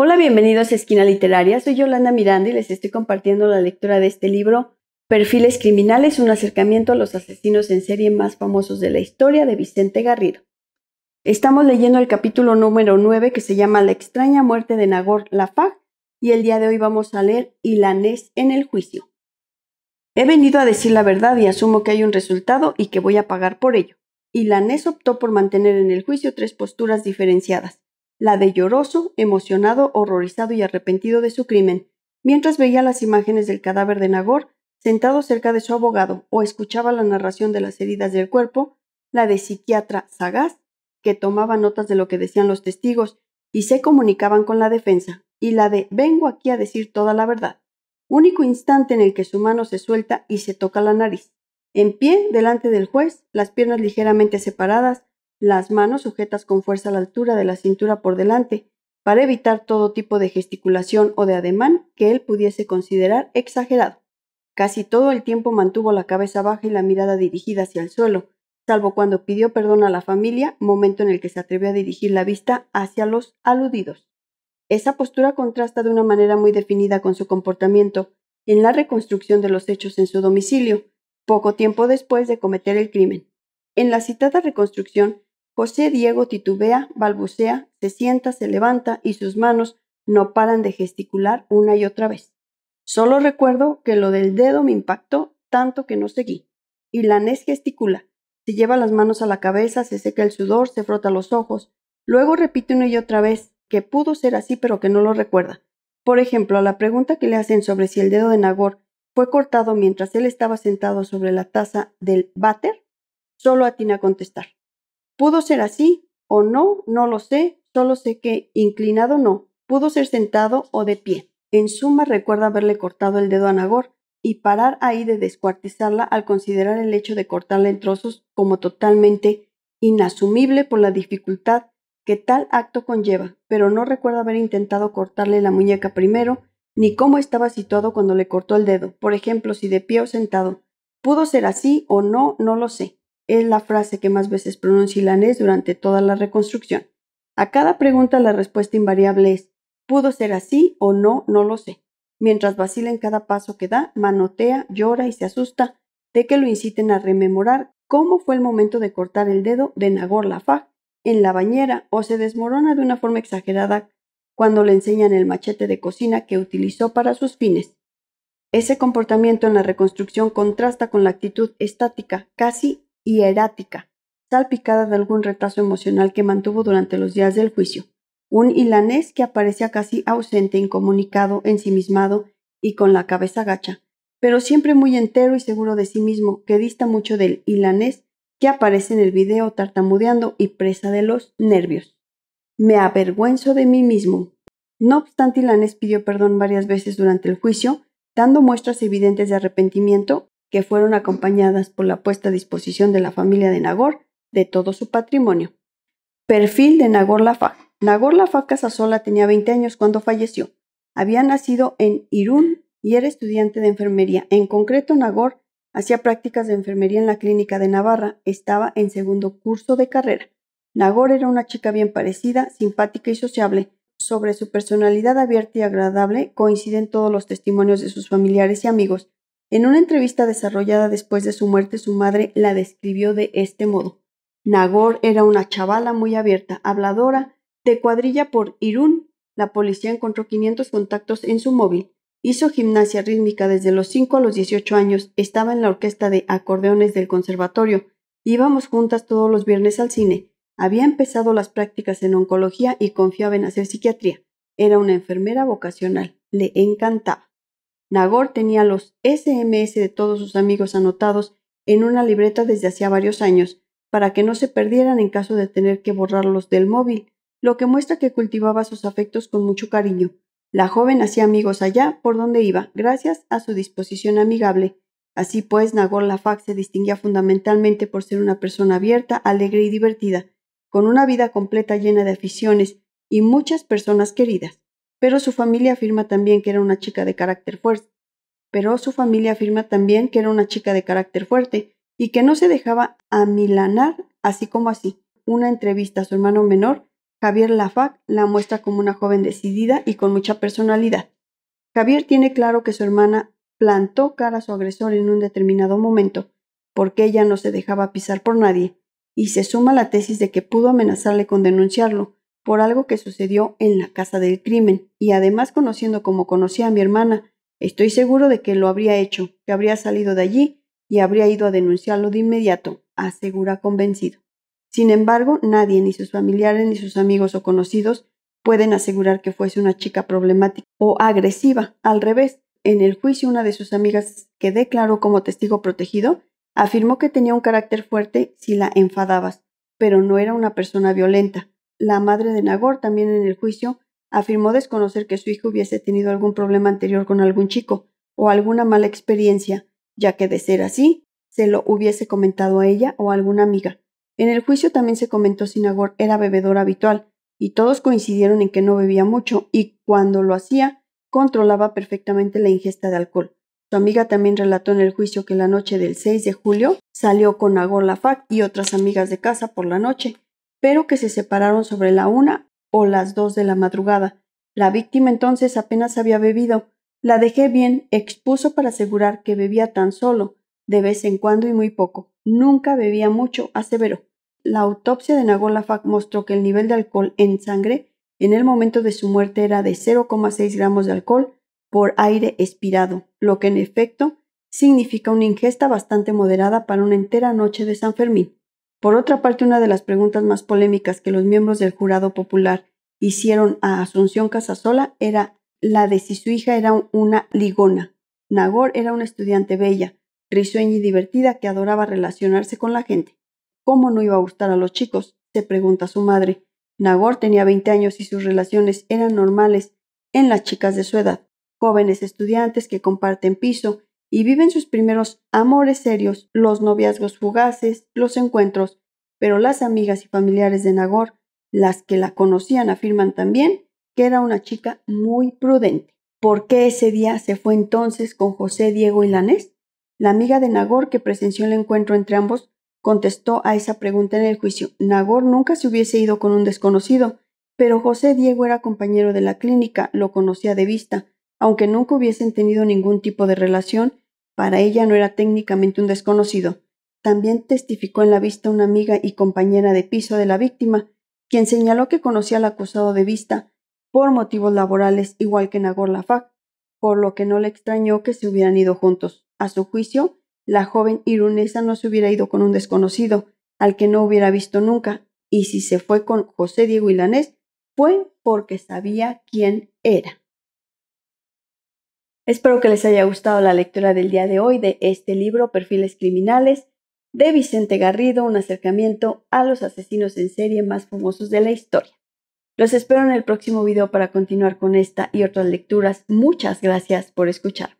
Hola, bienvenidos a Esquina Literaria. Soy Yolanda Miranda y les estoy compartiendo la lectura de este libro, Perfiles Criminales, un acercamiento a los asesinos en serie más famosos de la historia de Vicente Garrido. Estamos leyendo el capítulo número 9 que se llama La extraña muerte de Nagor Lafag y el día de hoy vamos a leer Ilanés en el juicio. He venido a decir la verdad y asumo que hay un resultado y que voy a pagar por ello. Ilanés optó por mantener en el juicio tres posturas diferenciadas la de lloroso, emocionado, horrorizado y arrepentido de su crimen, mientras veía las imágenes del cadáver de Nagor sentado cerca de su abogado o escuchaba la narración de las heridas del cuerpo, la de psiquiatra sagaz, que tomaba notas de lo que decían los testigos y se comunicaban con la defensa, y la de vengo aquí a decir toda la verdad, único instante en el que su mano se suelta y se toca la nariz. En pie, delante del juez, las piernas ligeramente separadas, las manos sujetas con fuerza a la altura de la cintura por delante, para evitar todo tipo de gesticulación o de ademán que él pudiese considerar exagerado. Casi todo el tiempo mantuvo la cabeza baja y la mirada dirigida hacia el suelo, salvo cuando pidió perdón a la familia, momento en el que se atrevió a dirigir la vista hacia los aludidos. Esa postura contrasta de una manera muy definida con su comportamiento en la reconstrucción de los hechos en su domicilio, poco tiempo después de cometer el crimen. En la citada reconstrucción, José Diego titubea, balbucea, se sienta, se levanta y sus manos no paran de gesticular una y otra vez. Solo recuerdo que lo del dedo me impactó tanto que no seguí. Y la Nes gesticula, se lleva las manos a la cabeza, se seca el sudor, se frota los ojos. Luego repite una y otra vez que pudo ser así pero que no lo recuerda. Por ejemplo, a la pregunta que le hacen sobre si el dedo de Nagor fue cortado mientras él estaba sentado sobre la taza del váter, solo atina a contestar. Pudo ser así o no, no lo sé, solo sé que inclinado no, pudo ser sentado o de pie. En suma, recuerda haberle cortado el dedo a Nagor y parar ahí de descuartizarla al considerar el hecho de cortarla en trozos como totalmente inasumible por la dificultad que tal acto conlleva, pero no recuerda haber intentado cortarle la muñeca primero, ni cómo estaba situado cuando le cortó el dedo, por ejemplo, si de pie o sentado. Pudo ser así o no, no lo sé es la frase que más veces pronuncia Ilanés durante toda la reconstrucción. A cada pregunta la respuesta invariable es ¿pudo ser así o no? No lo sé. Mientras vacila en cada paso que da, manotea, llora y se asusta de que lo inciten a rememorar cómo fue el momento de cortar el dedo de Nagor Lafag en la bañera o se desmorona de una forma exagerada cuando le enseñan el machete de cocina que utilizó para sus fines. Ese comportamiento en la reconstrucción contrasta con la actitud estática, casi hierática, salpicada de algún retraso emocional que mantuvo durante los días del juicio. Un hilanés que aparecía casi ausente, incomunicado, ensimismado y con la cabeza gacha, pero siempre muy entero y seguro de sí mismo, que dista mucho del hilanés que aparece en el video tartamudeando y presa de los nervios. Me avergüenzo de mí mismo. No obstante, Ilanés pidió perdón varias veces durante el juicio, dando muestras evidentes de arrepentimiento que fueron acompañadas por la puesta a disposición de la familia de Nagor de todo su patrimonio. Perfil de Nagor Lafag. Nagor Lafag Casasola tenía 20 años cuando falleció. Había nacido en Irún y era estudiante de enfermería. En concreto, Nagor hacía prácticas de enfermería en la clínica de Navarra. Estaba en segundo curso de carrera. Nagor era una chica bien parecida, simpática y sociable. Sobre su personalidad abierta y agradable coinciden todos los testimonios de sus familiares y amigos, en una entrevista desarrollada después de su muerte, su madre la describió de este modo. Nagor era una chavala muy abierta, habladora, de cuadrilla por Irún. La policía encontró 500 contactos en su móvil. Hizo gimnasia rítmica desde los 5 a los 18 años, estaba en la orquesta de acordeones del conservatorio, íbamos juntas todos los viernes al cine, había empezado las prácticas en oncología y confiaba en hacer psiquiatría. Era una enfermera vocacional, le encantaba. Nagor tenía los SMS de todos sus amigos anotados en una libreta desde hacía varios años, para que no se perdieran en caso de tener que borrarlos del móvil, lo que muestra que cultivaba sus afectos con mucho cariño. La joven hacía amigos allá por donde iba, gracias a su disposición amigable. Así pues, Nagor Lafag se distinguía fundamentalmente por ser una persona abierta, alegre y divertida, con una vida completa llena de aficiones y muchas personas queridas. Pero su familia afirma también que era una chica de carácter fuerte. Pero su familia afirma también que era una chica de carácter fuerte y que no se dejaba amilanar así como así. Una entrevista a su hermano menor Javier Lafac la muestra como una joven decidida y con mucha personalidad. Javier tiene claro que su hermana plantó cara a su agresor en un determinado momento, porque ella no se dejaba pisar por nadie, y se suma la tesis de que pudo amenazarle con denunciarlo por algo que sucedió en la casa del crimen, y además conociendo como conocía a mi hermana, estoy seguro de que lo habría hecho, que habría salido de allí y habría ido a denunciarlo de inmediato, asegura convencido. Sin embargo, nadie, ni sus familiares, ni sus amigos o conocidos, pueden asegurar que fuese una chica problemática o agresiva. Al revés, en el juicio una de sus amigas que declaró como testigo protegido afirmó que tenía un carácter fuerte si la enfadabas, pero no era una persona violenta. La madre de Nagor también en el juicio afirmó desconocer que su hijo hubiese tenido algún problema anterior con algún chico o alguna mala experiencia, ya que de ser así, se lo hubiese comentado a ella o a alguna amiga. En el juicio también se comentó si Nagor era bebedor habitual, y todos coincidieron en que no bebía mucho y cuando lo hacía controlaba perfectamente la ingesta de alcohol. Su amiga también relató en el juicio que la noche del 6 de julio salió con Nagor Lafac y otras amigas de casa por la noche, pero que se separaron sobre la una o las dos de la madrugada. La víctima entonces apenas había bebido. La dejé bien, expuso para asegurar que bebía tan solo, de vez en cuando y muy poco. Nunca bebía mucho, aseveró. La autopsia de Nagolafak mostró que el nivel de alcohol en sangre en el momento de su muerte era de 0,6 gramos de alcohol por aire expirado, lo que en efecto significa una ingesta bastante moderada para una entera noche de San Fermín. Por otra parte, una de las preguntas más polémicas que los miembros del jurado popular hicieron a Asunción Casasola era la de si su hija era una ligona. Nagor era una estudiante bella, risueña y divertida que adoraba relacionarse con la gente. ¿Cómo no iba a gustar a los chicos? se pregunta su madre. Nagor tenía veinte años y sus relaciones eran normales en las chicas de su edad, jóvenes estudiantes que comparten piso y viven sus primeros amores serios, los noviazgos fugaces, los encuentros, pero las amigas y familiares de Nagor, las que la conocían, afirman también que era una chica muy prudente. ¿Por qué ese día se fue entonces con José Diego y Lanés? La amiga de Nagor que presenció el encuentro entre ambos contestó a esa pregunta en el juicio. Nagor nunca se hubiese ido con un desconocido, pero José Diego era compañero de la clínica, lo conocía de vista, aunque nunca hubiesen tenido ningún tipo de relación, para ella no era técnicamente un desconocido. También testificó en la vista una amiga y compañera de piso de la víctima, quien señaló que conocía al acusado de vista por motivos laborales igual que Nagor Lafac, por lo que no le extrañó que se hubieran ido juntos. A su juicio, la joven irunesa no se hubiera ido con un desconocido, al que no hubiera visto nunca, y si se fue con José Diego Ilanés, fue porque sabía quién era. Espero que les haya gustado la lectura del día de hoy de este libro, Perfiles Criminales, de Vicente Garrido, un acercamiento a los asesinos en serie más famosos de la historia. Los espero en el próximo video para continuar con esta y otras lecturas. Muchas gracias por escuchar.